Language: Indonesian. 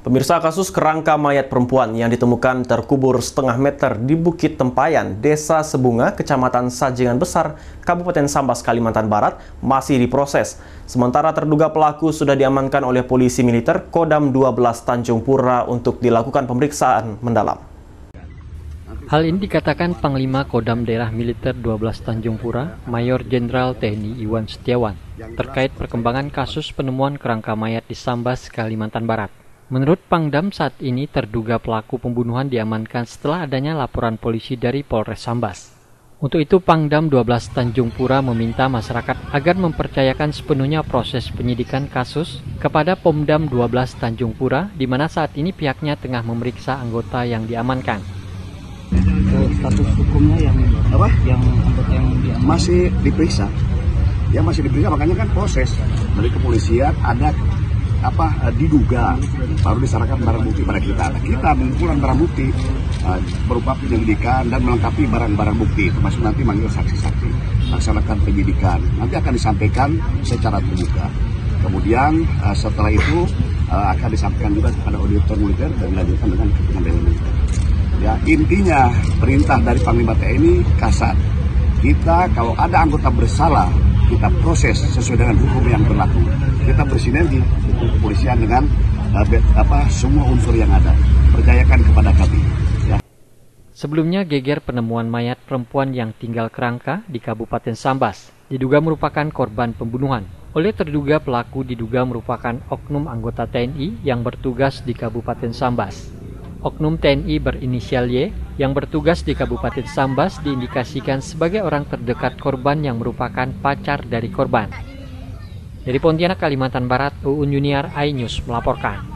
Pemirsa kasus kerangka mayat perempuan yang ditemukan terkubur setengah meter di Bukit Tempayan, Desa Sebunga, Kecamatan Sajingan Besar, Kabupaten Sambas, Kalimantan Barat, masih diproses. Sementara terduga pelaku sudah diamankan oleh polisi militer Kodam 12 Tanjung Pura untuk dilakukan pemeriksaan mendalam. Hal ini dikatakan Panglima Kodam Daerah Militer 12 Tanjung Pura, Mayor Jenderal TNI Iwan Setiawan, terkait perkembangan kasus penemuan kerangka mayat di Sambas, Kalimantan Barat. Menurut Pangdam saat ini terduga pelaku pembunuhan diamankan setelah adanya laporan polisi dari Polres Sambas. Untuk itu Pangdam 12 Tanjung Pura meminta masyarakat agar mempercayakan sepenuhnya proses penyidikan kasus kepada Pomdam 12 Tanjung Pura di mana saat ini pihaknya tengah memeriksa anggota yang diamankan. Status hukumnya yang apa? Yang anggota yang diamankan. masih diperiksa. Ya masih diperiksa makanya kan proses dari kepolisian ada apa eh, diduga baru diserahkan barang bukti pada kita. Nah, kita mengumpulkan barang bukti uh, berupa penyelidikan dan melengkapi barang-barang bukti termasuk nanti manggil saksi-saksi laksanakan penyidikan. Nanti akan disampaikan secara terbuka. Kemudian uh, setelah itu akan disampaikan juga kepada auditor militer dan dilanjutkan dengan pengadilan militer. Ya intinya perintah dari Panglima TNI kasat. Kita kalau ada anggota bersalah kita proses sesuai dengan hukum yang berlaku. Kita bersinergi kepolisian dengan uh, apa semua unsur yang ada. Percayakan kepada kami. Ya. Sebelumnya geger penemuan mayat perempuan yang tinggal kerangka di Kabupaten Sambas diduga merupakan korban pembunuhan. Oleh terduga pelaku diduga merupakan oknum anggota TNI yang bertugas di Kabupaten Sambas. Oknum TNI berinisial Y yang bertugas di Kabupaten Sambas diindikasikan sebagai orang terdekat korban yang merupakan pacar dari korban. Dari Pontianak, Kalimantan Barat, Uun Junior, iNews melaporkan.